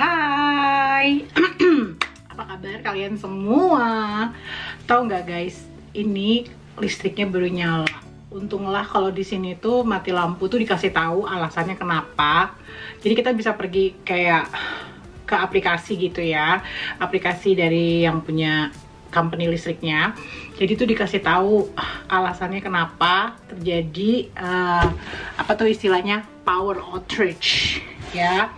Hai, apa kabar kalian semua? Tahu nggak guys, ini listriknya baru nyala. Untunglah kalau di sini tuh mati lampu tuh dikasih tahu alasannya kenapa. Jadi kita bisa pergi kayak ke aplikasi gitu ya, aplikasi dari yang punya company listriknya. Jadi tuh dikasih tahu alasannya kenapa terjadi uh, apa tuh istilahnya power outage ya.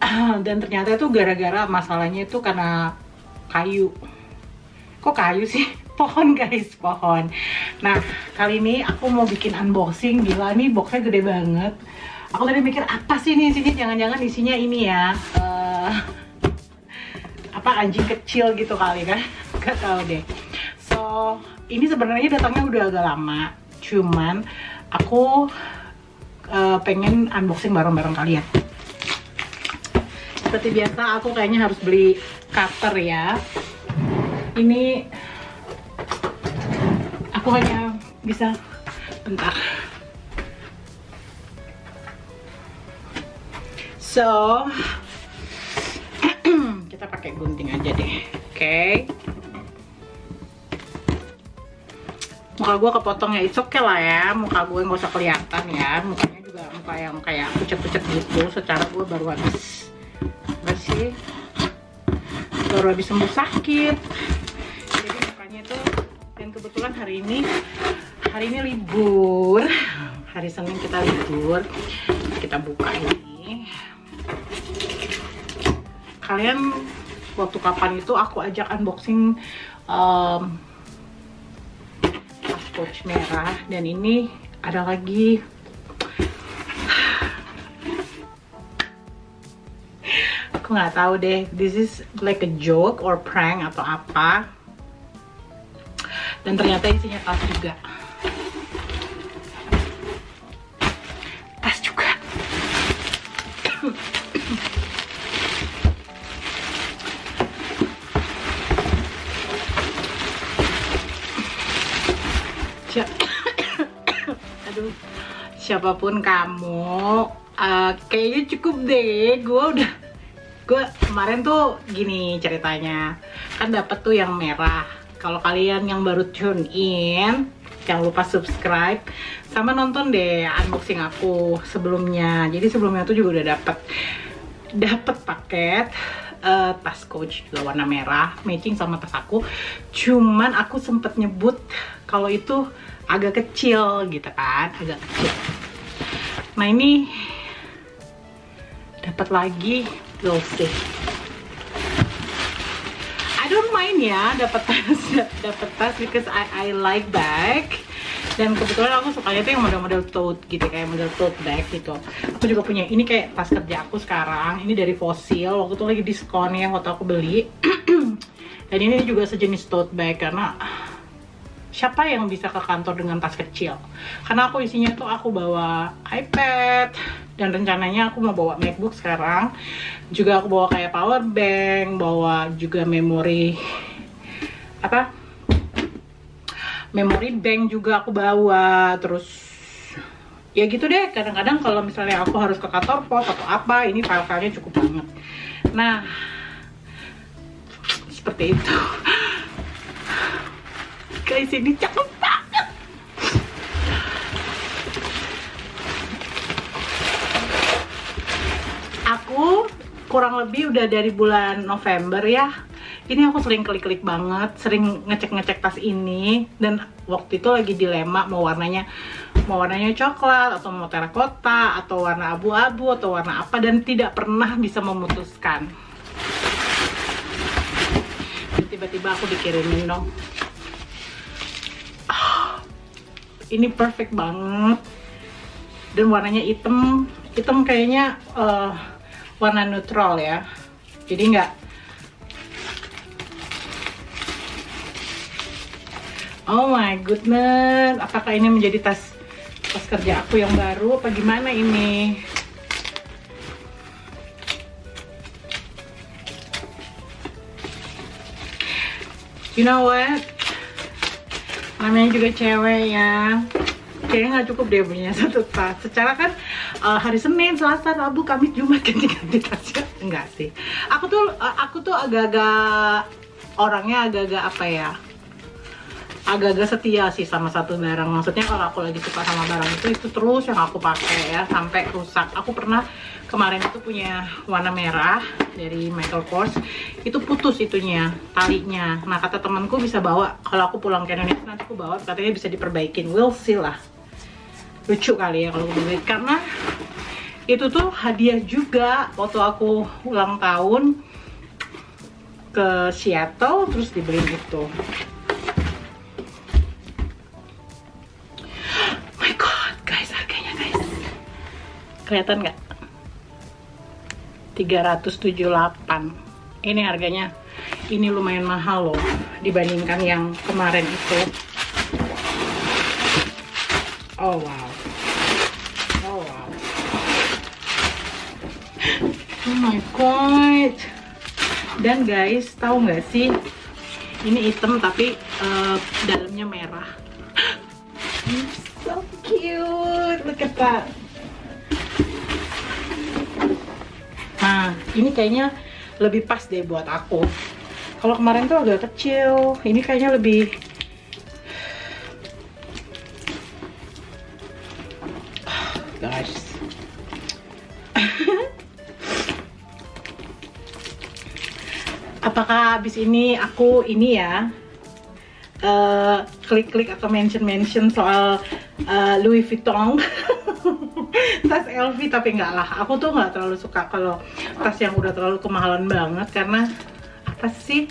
Dan ternyata itu gara-gara masalahnya itu karena kayu. Kok kayu sih? Pohon guys, pohon. Nah, kali ini aku mau bikin unboxing. Gila nih boxnya gede banget. Aku tadi mikir apa sih nih isinya? Jangan-jangan isinya ini ya. Uh, apa anjing kecil gitu kali kan? Gak tau deh. So, ini sebenarnya datangnya udah agak lama. Cuman aku uh, pengen unboxing bareng-bareng kalian seperti biasa aku kayaknya harus beli cutter ya. Ini aku hanya bisa bentar. So kita pakai gunting aja deh oke? Okay. muka gue kepotong ya it's okay lah ya. Muka gue nggak usah kelihatan ya. Mukanya juga muka yang kayak pucet-pucet gitu. Secara gue baru habis baru habis sembuh sakit. Jadi mukanya itu dan kebetulan hari ini hari ini libur. Hari Senin kita libur. Kita buka ini. Kalian waktu kapan itu aku ajak unboxing um, pouch merah. Dan ini ada lagi aku nggak tahu deh. This is like a joke or prank atau apa. Dan ternyata isinya tas juga. Tas juga. Aduh. Siapa pun kamu uh, kayaknya cukup deh. Gue udah gue kemarin tuh gini ceritanya. Kan dapat tuh yang merah. Kalau kalian yang baru tune in jangan lupa subscribe. Sama nonton deh unboxing aku sebelumnya. Jadi sebelumnya tuh juga udah dapet. Dapet paket uh, tas coach juga warna merah matching sama tas aku. Cuman aku sempet nyebut kalau itu agak kecil gitu kan agak kecil. Nah ini dapat lagi see I don't mind ya dapat tas dapat tas because I I like bag. Dan kebetulan aku sukanya tuh yang model-model tote gitu kayak model tote bag gitu. Aku juga punya ini kayak tas kerja aku sekarang. Ini dari Fossil. Waktu itu lagi diskon ya waktu aku beli. Dan ini juga sejenis tote bag karena siapa yang bisa ke kantor dengan tas kecil? Karena aku isinya tuh aku bawa iPad dan rencananya aku mau bawa MacBook sekarang. Juga aku bawa kayak power bank bawa juga memori apa? Memori bank juga aku bawa. Terus ya gitu deh. Kadang-kadang kalau misalnya aku harus ke kantor pos atau apa ini file-filenya cukup banget. Nah seperti itu. Guys ini cakep banget aku kurang lebih udah dari bulan November ya. Ini aku sering klik-klik banget sering ngecek-ngecek tas ini. Dan waktu itu lagi dilema mau warnanya mau warnanya coklat atau mau terakota atau warna abu-abu atau warna apa dan tidak pernah bisa memutuskan. Tiba-tiba aku dikirimin dong. Ini perfect banget. Dan warnanya hitam. Hitam kayaknya uh, warna neutral ya. Jadi nggak oh my goodness apakah ini menjadi tas tas kerja aku yang baru apa gimana ini? You know what? Namanya juga cewek ya kayaknya nggak cukup deh punya satu tas. Secara kan uh, hari Senin, Selasa, Rabu, Kamis, Jumat ganti-ganti tasnya enggak sih. Aku tuh uh, aku tuh agak-agak orangnya agak-agak apa ya? Agak-agak setia sih sama satu barang. Maksudnya kalau aku lagi suka sama barang itu itu terus yang aku pakai ya sampai rusak. Aku pernah kemarin itu punya warna merah dari Michael Kors. Itu putus itunya talinya. Nah kata temanku bisa bawa. Kalau aku pulang ke Indonesia nanti aku bawa. Katanya bisa diperbaikin. We'll see lah lucu kali ya kalau beli karena itu tuh hadiah juga waktu aku ulang tahun ke Seattle terus dibeliin itu. Kelihatan nggak? 378 ini harganya. Ini lumayan mahal loh dibandingkan yang kemarin itu. Oh wow oh wow oh my god. Dan guys tahu nggak sih? Ini hitam tapi uh, dalamnya merah. So cute. Look at that. Nah, ini kayaknya lebih pas deh buat aku. Kalau kemarin tuh agak kecil, ini kayaknya lebih Apakah habis ini aku ini ya eh, klik-klik uh, atau mention-mention soal uh, Louis Vuitton? Tas LV tapi enggak lah. Aku tuh nggak terlalu suka kalau tas yang udah terlalu kemahalan banget karena apa sih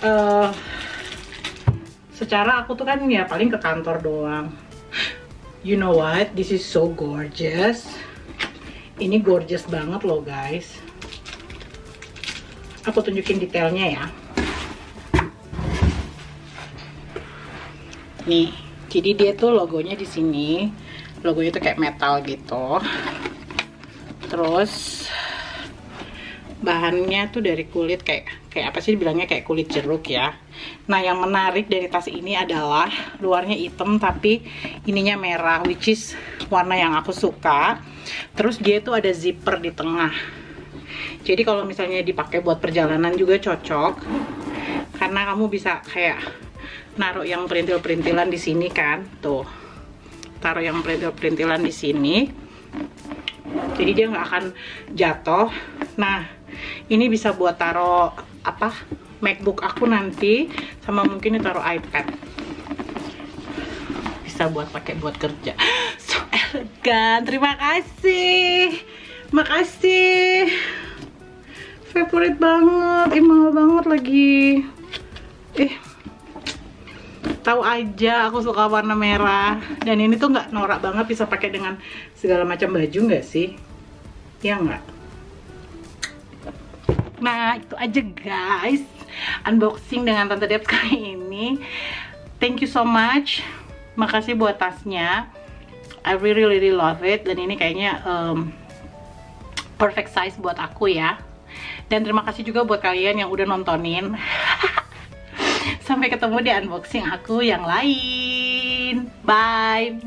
uh, secara aku tuh kan ya paling ke kantor doang. You know what? This is so gorgeous. Ini gorgeous banget loh guys aku tunjukin detailnya ya. Nih jadi dia tuh logonya di sini. Logonya tuh kayak metal gitu. Terus bahannya tuh dari kulit kayak kayak apa sih bilangnya kayak kulit jeruk ya. Nah yang menarik dari tas ini adalah luarnya hitam tapi ininya merah which is warna yang aku suka. Terus dia tuh ada zipper di tengah jadi kalau misalnya dipakai buat perjalanan juga cocok. Karena kamu bisa kayak naruh yang perintil-perintilan di sini kan. Tuh. Taruh yang perintil-perintilan di sini. Jadi dia nggak akan jatuh. Nah ini bisa buat taruh apa? Macbook aku nanti sama mungkin taruh ipad. Bisa buat pakai buat kerja. So elegan. Terima kasih. Makasih favorite banget ih mahal banget lagi. Eh tahu aja aku suka warna merah. Dan ini tuh nggak norak banget bisa pakai dengan segala macam baju nggak sih? Ya nggak? Nah itu aja guys. Unboxing dengan Tante Debs kali ini. Thank you so much. Makasih buat tasnya. I really really love it. Dan ini kayaknya um, perfect size buat aku ya dan terima kasih juga buat kalian yang udah nontonin Sampai ketemu di unboxing aku yang lain. Bye.